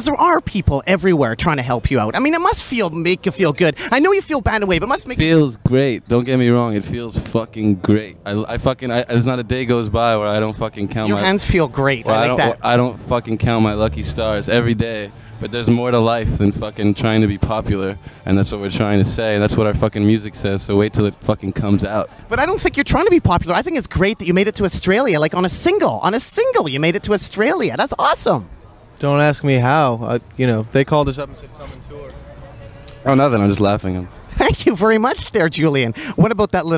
There are people everywhere trying to help you out. I mean, it must feel make you feel good. I know you feel bad away, but it must make feels great. Don't get me wrong. It feels fucking great. I, I fucking I, there's not a day goes by where I don't fucking count your my hands feel great. where I like don't that. I don't fucking count my lucky stars every day. But there's more to life than fucking trying to be popular, and that's what we're trying to say. And that's what our fucking music says. So wait till it fucking comes out. But I don't think you're trying to be popular. I think it's great that you made it to Australia, like on a single. On a single, you made it to Australia. That's awesome. Don't ask me how. I, you know, they called us up and said, come and tour. Oh, nothing. I'm just laughing. Thank you very much, there, Julian. What about that little?